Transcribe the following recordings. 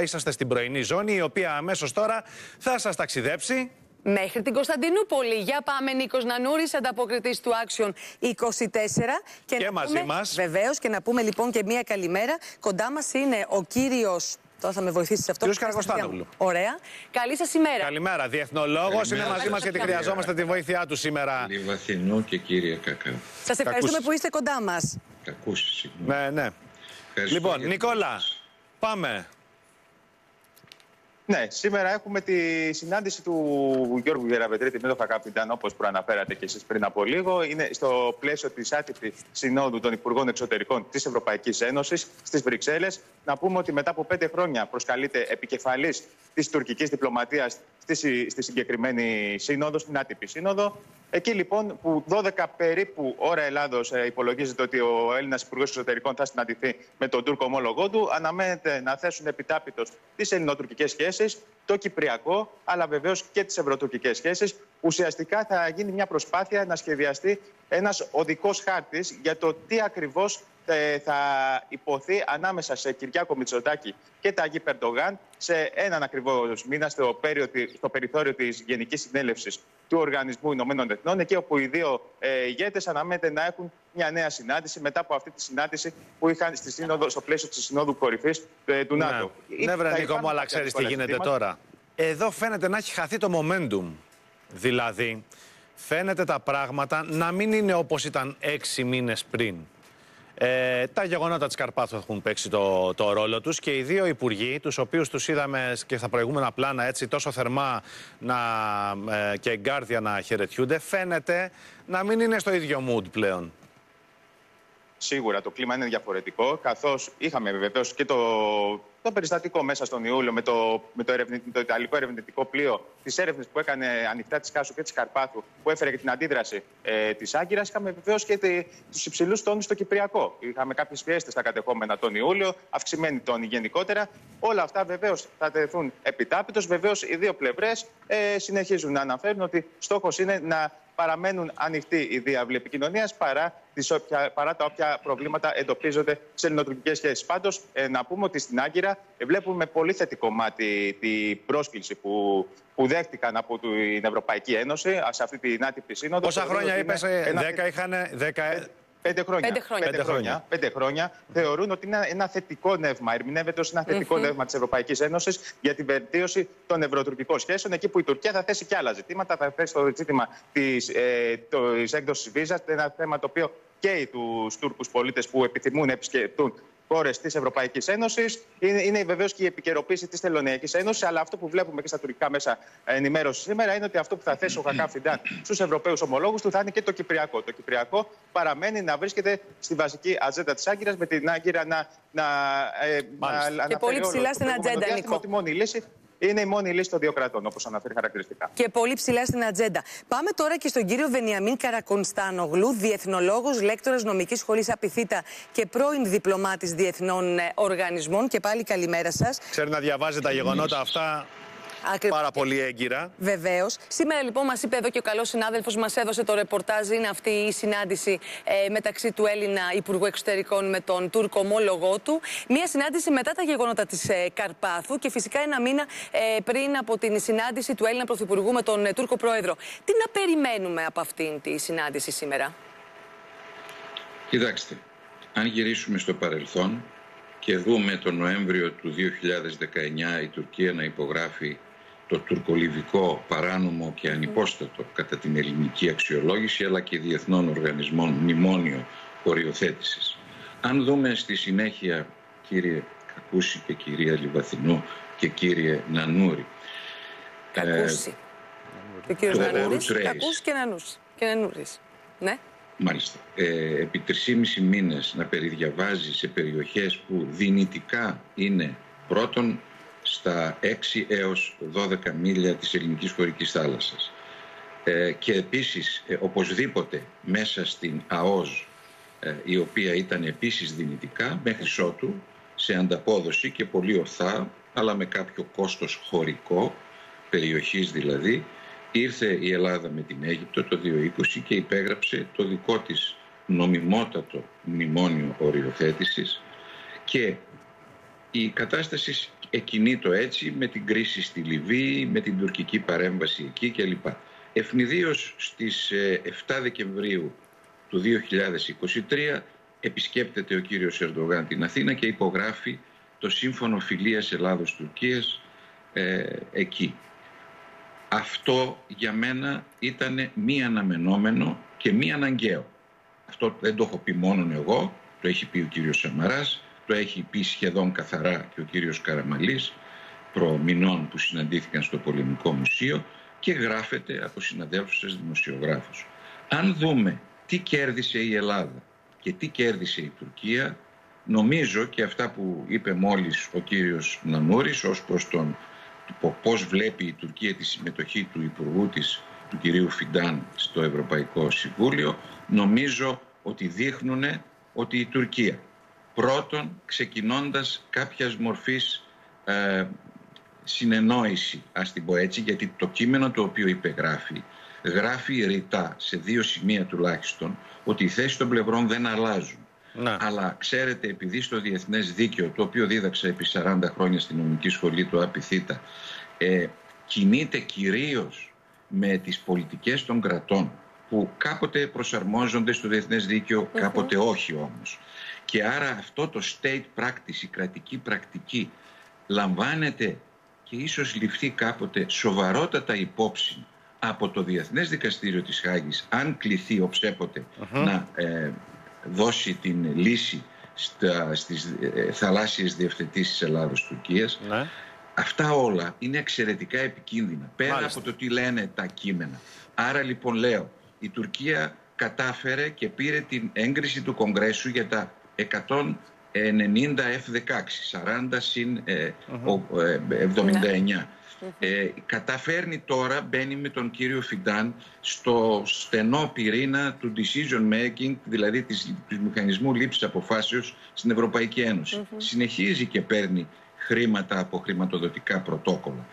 Είσαστε στην πρωινή ζώνη, η οποία αμέσως τώρα θα σας ταξιδέψει Μέχρι την Κωνσταντινούπολη. Για πάμε, Νίκος Νανούρης, ανταποκριτής του Action 24. Και, και μαζί μας. Βεβαίως, και να πούμε λοιπόν και μία καλημέρα. Κοντά μας είναι ο κύριο. Τώρα θα με βοηθήσεις σε αυτό. Κύριος Καρακοστάνογλου. Ωραία. Καλή σας ημέρα. Καλημέρα. Διεθνολόγος είναι μαζί μας γιατί χρειαζόμαστε τη βοήθειά του σήμερα. Λιβαθινού και κύριε Κακά. Σας ευχαριστούμε που είστε κοντά μας. Κακούσει. Ναι, ναι. Λοιπόν, Νικόλα, πάμε. Ναι, σήμερα έχουμε τη συνάντηση του Γιώργου Γεραπετρίτη με τον Χακαπιντάν, όπως προαναφέρατε και εσείς πριν από λίγο. Είναι στο πλαίσιο της άτυπης συνόδου των Υπουργών Εξωτερικών της Ευρωπαϊκής Ένωσης στις Βρυξέλλες. Να πούμε ότι μετά από πέντε χρόνια προσκαλείται επικεφαλής της τουρκικής διπλωματίας στη, στη συγκεκριμένη σύνοδο, στην άτυπη σύνοδο. Εκεί λοιπόν που 12 περίπου ώρα Ελλάδος ε, υπολογίζεται ότι ο Έλληνας Υπουργός Εξωτερικών θα συναντηθεί με τον Τούρκο ομόλογό του, αναμένεται να θέσουν επιτάπητος τις ελληνοτουρκικές σχέσεις, το κυπριακό, αλλά βεβαίως και τις ευρωτουρκικές σχέσεις. Ουσιαστικά θα γίνει μια προσπάθεια να σχεδιαστεί ένας οδικός χάρτης για το τι ακριβώς ε, θα υποθεί ανάμεσα σε Κυριάκο Μητσοτάκη και Ταγί Περντογάν σε έναν ακριβώς μήνα στο, στο περιθώριο της Γενικής Συνέλευσης του Οργανισμού Ηνωμένων Εθνών, εκεί όπου οι δύο ε, ηγέτες αναμένεται να έχουν μια νέα συνάντηση μετά από αυτή τη συνάντηση που είχαν στη σύνοδο, στο πλαίσιο της Συνόδου Κορυφής ε, του ΝΑΤΟ. Ναι, ναι βρε Νίκο μου, αλλά ξέρεις τι γίνεται τώρα. Εδώ φαίνεται να έχει χαθεί το momentum. Δηλαδή, φαίνεται τα πράγματα να μην είναι όπως ήταν έξι μήνες πριν. Ε, τα γεγονότα της Καρπάθου έχουν παίξει το, το ρόλο τους και οι δύο υπουργοί, τους οποίους τους είδαμε και στα προηγούμενα πλάνα έτσι τόσο θερμά να, ε, και εγκάρδια να χαιρετιούνται, φαίνεται να μην είναι στο ίδιο mood πλέον. Σίγουρα το κλίμα είναι διαφορετικό, καθώς είχαμε βεβαίως και το το περιστατικό μέσα στον Ιούλιο με το, με το, το Ιταλικό ερευνητικό πλοίο, τις έρευνες που έκανε ανοιχτά της Κάσου και της Καρπάθου, που έφερε και την αντίδραση ε, της Άγκυρας, είχαμε βεβαίως και τους υψηλούς τόνους στο Κυπριακό. Είχαμε κάποιες πιέσει στα κατεχόμενα τον Ιούλιο, αυξημένη τόνη γενικότερα. Όλα αυτά βεβαίως θα τεθούν επιτάπητος. Βεβαίως οι δύο πλευρές ε, συνεχίζουν να αναφέρουν ότι στόχος είναι να παραμένουν ανοιχτοί οι διάβλοι επικοινωνίας παρά, παρά τα όποια προβλήματα εντοπίζονται σε ελληνοτουρκικές σχέσεις. Πάντως, ε, να πούμε ότι στην Άγκυρα ε, βλέπουμε πολύ θετικό μάτι την πρόσκληση που, που δέχτηκαν από την Ευρωπαϊκή Ένωση σε αυτή την άτυπη σύνοδο. Πόσα χρόνια είπε, 10 είχαν. 10... Πέντε χρόνια. Πέντε χρόνια. Πέντε χρόνια, πέντε χρόνια θεωρούν ότι είναι ένα θετικό νεύμα. Ερμηνεύεται ως ένα θετικό mm -hmm. νεύμα της Ευρωπαϊκής Ένωσης για την βελτίωση των ευρωτουρκικών σχέσεων. Εκεί που η Τουρκία θα θέσει και άλλα ζητήματα. Θα θέσει το ζήτημα της ε, έκδοσης βίζας, ένα θέμα το οποίο καίει τους Τούρκους πολίτες που επιθυμούν να επισκεφτούν χώρες της Ευρωπαϊκής Ένωσης. Είναι, είναι βεβαίως και η επικαιροποίηση της Τελωνιακής Ένωσης. Αλλά αυτό που βλέπουμε και στα τουρκικά μέσα ενημέρωσης σήμερα είναι ότι αυτό που θα θέσει ο Χακά Φιντάν στους Ευρωπαίους ομολόγους του θα είναι και το Κυπριακό. Το Κυπριακό παραμένει να βρίσκεται στη βασική ατζέντα της Άγκυρας με την Άγκυρα να. να, ε, να και πολύ ψηλά στην ατζέντα, Νικό. Ότι μόνη λύση είναι η μόνη λύση των δύο κρατών, όπως αναφέρει χαρακτηριστικά. Και πολύ ψηλά στην ατζέντα. Πάμε τώρα και στον κύριο Βενιαμίν Καρακονστάνογλου, διεθνολόγος, λέκτορας νομικής σχολής Απιθύτα και πρώην διπλωμάτης διεθνών ε, οργανισμών. Και πάλι καλημέρα σας. Ξέρει να διαβάζει τα γεγονότα αυτά Πάρα πολύ έγκυρα. Βεβαίως. Σήμερα λοιπόν μας είπε εδώ και ο καλός συνάδελφος, μας έδωσε το ρεπορτάζ. Είναι αυτή η συνάντηση ε, μεταξύ του Έλληνα Υπουργού Εξωτερικών με τον Τούρκο ομόλογό του. Μία συνάντηση μετά τα γεγονότα της ε, Καρπάθου και φυσικά ένα μήνα ε, πριν από την συνάντηση του Έλληνα Πρωθυπουργού με τον ε, Τούρκο Πρόεδρο. Τι να περιμένουμε από αυτήν τη συνάντηση σήμερα; Κοιτάξτε, αν γυρίσουμε στο παρελθόν και δούμε τον Νοέμβριο του 2019 η Τουρκία να υπογράφει το τουρκολιβικό παράνομο και ανυπόστατο κατά την ελληνική αξιολόγηση αλλά και διεθνών οργανισμών μνημόνιο οριοθέτησης. Αν δούμε στη συνέχεια κύριε Κακούση και κυρία Λιβαθινού και κύριε Νανούρη Κακούση. Ε, και κύριος Νανούρης, Κακούση και Νανούρης. Και Νανούρης. Ναι. Μάλιστα. Ε, επί 3,5 μήνες να περιδιαβάζει σε περιοχές που δυνητικά είναι πρώτον στα 6 έως 12 μίλια της ελληνικής χωρικής θάλασσας. Ε, και επίσης, ε, οπωσδήποτε, μέσα στην ΑΟΖ, ε, η οποία ήταν επίσης δυνητικά, μέχρι ότου, σε ανταπόδοση και πολύ ορθά, αλλά με κάποιο κόστος χωρικό, περιοχής δηλαδή, ήρθε η Ελλάδα με την Αίγυπτο το 2020 και υπέγραψε το δικό της νομιμότατο μνημόνιο οριοθέτησης και η κατάσταση το έτσι με την κρίση στη Λιβύη, με την τουρκική παρέμβαση εκεί κλπ. Ευνηδίως στις 7 Δεκεμβρίου του 2023 επισκέπτεται ο κύριος Ερντογάν την Αθήνα και υπογράφει το Σύμφωνο Φιλίας Ελλάδος-Τουρκίας ε, εκεί. Αυτό για μένα ήταν μη αναμενόμενο και μη αναγκαίο. Αυτό δεν το έχω πει μόνο εγώ, το έχει πει ο κύριος Σαμαράς, το έχει πει σχεδόν καθαρά και ο κύριος Καραμαλής προμηνών που συναντήθηκαν στο Πολεμικό Μουσείο και γράφεται από συναδέλφους σας δημοσιογράφους. Αν δούμε τι κέρδισε η Ελλάδα και τι κέρδισε η Τουρκία, νομίζω και αυτά που είπε μόλις ο κύριος Νανούρης ως προς τον πώς βλέπει η Τουρκία τη συμμετοχή του Υπουργού της, του κυρίου Φιντάν στο Ευρωπαϊκό Συμβούλιο, νομίζω ότι δείχνουν ότι η Τουρκία πρώτον ξεκινώντας κάποιας μορφής ε, συνεννόηση, ας την πω έτσι, γιατί το κείμενο το οποίο υπεγράφει γράφει ρητά σε δύο σημεία τουλάχιστον ότι οι θέσεις των πλευρών δεν αλλάζουν. Να. Αλλά ξέρετε, επειδή στο διεθνές δίκαιο, το οποίο δίδαξα επί 40 χρόνια στην νομική σχολή του ΑΠΙΘΙΤΑ, ε, κινείται κυρίως με τις πολιτικές των κρατών, που κάποτε προσαρμόζονται στο διεθνές κάποτε όχι όμως. Και άρα αυτό το state practice, η κρατική πρακτική, λαμβάνεται και ίσως ληφθεί κάποτε σοβαρότατα υπόψη από το Διεθνές Δικαστήριο της Χάγης, αν κληθεί οψέποτε να ε, δώσει την λύση στα, στις ε, θαλάσσιες διευθετήσεις Ελλάδος-Τουρκίας, ναι. αυτά όλα είναι εξαιρετικά επικίνδυνα, πέρα από το τι λένε τα κείμενα. Άρα λοιπόν λέω, η Τουρκία κατάφερε και πήρε την έγκριση του Κογκρέσου για τα 190 F-16, 40 συν 79. Ε, ε, καταφέρνει τώρα, μπαίνει με τον κύριο Φιντάν στο στενό πυρήνα του decision making, δηλαδή της, του μηχανισμού λήψης αποφάσεως στην Ευρωπαϊκή Συνεχίζει και παίρνει χρήματα από χρηματοδοτικά πρωτόκολλα.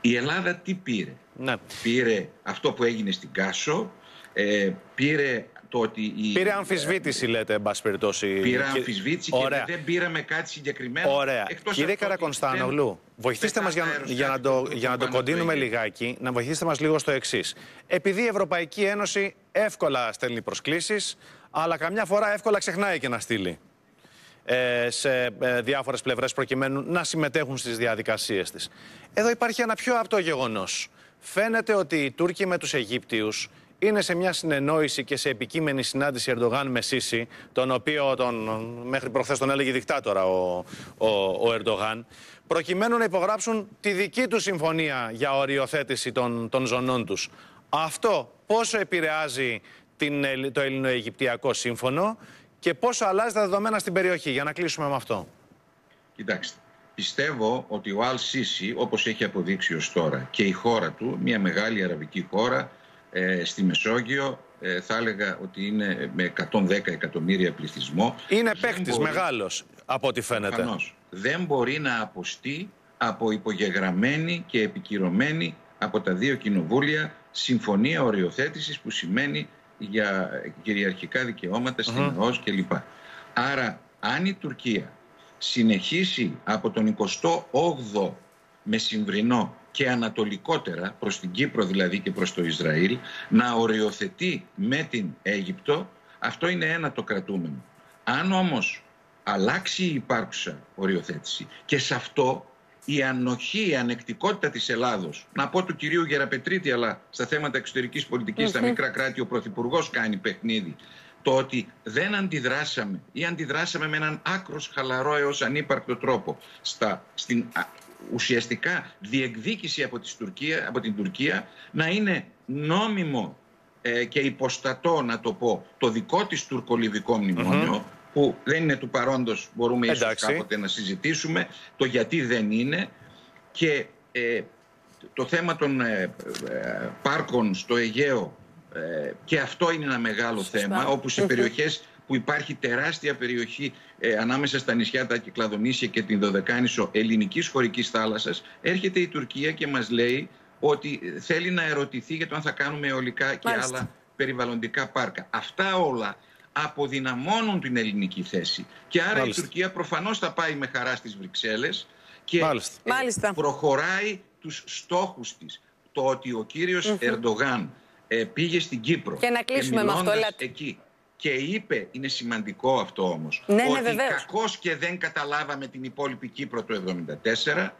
Η Ελλάδα τι πήρε; Ναι. Πήρε αυτό που έγινε στην Κάσο, ε, πήρε το ότι. Η... Πήρε αμφισβήτηση, λέτε, εν πάση περιπτώσει. Πήρε αμφισβήτηση και δεν πήραμε κάτι συγκεκριμένο. Ωραία. Εκτός Κύριε Καρακονστάνογλου, βοηθήστε μας για, για, να το, για να το κοντίνουμε λιγάκι, να βοηθήσετε μας λίγο στο εξής. Επειδή η Ευρωπαϊκή Ένωση εύκολα στέλνει προσκλήσεις, αλλά καμιά φορά εύκολα ξεχνάει και να στείλει ε, σε ε, διάφορες πλευρές προκειμένου να συμμετέχουν στις διαδικασίες της. Εδώ υπάρχει ένα πιο απτό γεγονός. Φαίνεται ότι οι Τούρκοι με τους Αιγύπτιους είναι σε μια συνεννόηση και σε επικείμενη συνάντηση Ερντογάν με Σίση, τον οποίο τον, μέχρι προχθές τον έλεγε δικτάτορα ο, ο, ο Ερντογάν, προκειμένου να υπογράψουν τη δική του συμφωνία για οριοθέτηση των, των ζωνών τους. Αυτό πόσο επηρεάζει την, το Ελληνοαιγυπτιακό σύμφωνο και πόσο αλλάζει τα δεδομένα στην περιοχή, για να κλείσουμε με αυτό. Κοιτάξτε, πιστεύω ότι ο Αλ Σίση, όπως έχει αποδείξει ως τώρα, και η χώρα του, μια μεγάλη αραβική χώρα, ε, στη Μεσόγειο ε, θα έλεγα ότι είναι με 110 εκατομμύρια πληθυσμό. Είναι παίκτης μεγάλος από ό,τι φαίνεται. Προφανώς, δεν μπορεί να αποστεί από υπογεγραμμένη και επικυρωμένη από τα δύο κοινοβούλια συμφωνία οριοθέτησης που σημαίνει για κυριαρχικά δικαιώματα στην ΕΟΣ κλπ. Άρα αν η Τουρκία συνεχίσει από τον 28ο μεσημβρινό και ανατολικότερα προς την Κύπρο δηλαδή και προς το Ισραήλ να οριοθετεί με την Αίγυπτο αυτό είναι ένα το κρατούμενο. Αν όμως αλλάξει η υπάρχουσα οριοθέτηση και σε αυτό η ανοχή, η ανεκτικότητα της Ελλάδος, να πω του κυρίου Γεραπετρίτη, αλλά στα θέματα εξωτερικής πολιτικής, στα μικρά κράτη, ο Πρωθυπουργός κάνει παιχνίδι, το ότι δεν αντιδράσαμε ή αντιδράσαμε με έναν άκρος χαλαρό έως ανύπαρκτο τρόπο στα, στην ουσιαστικά διεκδίκηση από, Τουρκία, από την Τουρκία να είναι νόμιμο ε, και υποστατό, να το πω, το δικό της τουρκολιβικό που δεν είναι του παρόντος, μπορούμε ίσως κάποτε να συζητήσουμε, το γιατί δεν είναι. Και ε, το θέμα των ε, πάρκων στο Αιγαίο και αυτό είναι ένα μεγάλο θέμα, όπου σε περιοχές που υπάρχει τεράστια περιοχή ε, ανάμεσα στα νησιά τα Κυκλαδονήσια και την Δωδεκάνησο ελληνικής χωρικής θάλασσας έρχεται η Τουρκία και μας λέει ότι θέλει να ερωτηθεί για το αν θα κάνουμε αιωλικά και άλλα περιβαλλοντικά πάρκα. Αυτά όλα αποδυναμώνουν την ελληνική θέση. Και άρα Μάλιστα. η Τουρκία προφανώς θα πάει με χαρά στις Βρυξέλλες και Μάλιστα. ε, Μάλιστα. προχωράει τους στόχους της. Το ότι ο κύριος Ερντογάν ε, πήγε στην Κύπρο Και να κλείσουμε με αυτό, μιλώντας ελάτε. εκεί και είπε, είναι σημαντικό αυτό όμως, Ναι, ναι, ότι βεβαίως. κακώς και δεν καταλάβαμε την υπόλοιπη Κύπρο το 1974,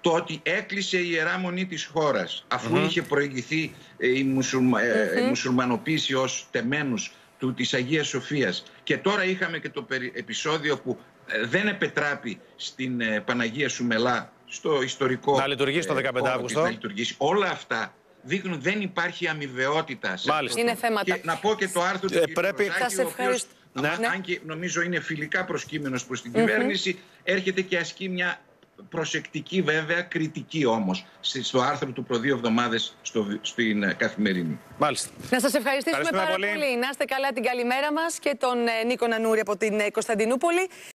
το ότι έκλεισε η Ιερά Μονή της χώρας αφού είχε προηγηθεί ε, η, μουσουλμα, ε, η μουσουλμανοποίηση ως τεμένους του, της Αγίας Σοφίας και τώρα είχαμε και το περι- επεισόδιο που ε, δεν επετράπει στην ε, Παναγία Σουμελά στο ιστορικό Να λειτουργήσει το ε, 15 χώρο της, Αύγουστο. να λειτουργήσει. Όλα αυτά δείχνουν δεν υπάρχει αμοιβαιότητα. σε Μάλιστα. αυτό. Είναι θέματα. Και να πω και το άρθρο του Ε, κ. πρέπει- Ρωσάκη, Σας ο οποίος, ευχαριστώ. αμα- Ναι. αν και νομίζω είναι φιλικά προσκύμενος προς την κυβέρνηση, έρχεται και ασκεί μια προσεκτική βέβαια, κριτική όμως, στη- στο άρθρο του προ δύο εβδομάδες στο, βι- στην ε, Καθημερινή. Μάλιστα. Να σας ευχαριστήσουμε Ευχαριστούμε πάρα πολύ. πολύ. Να είστε καλά την καλημέρα μας και τον ε, Νίκο Νανούρη από την ε, Κωνσταντινούπολη.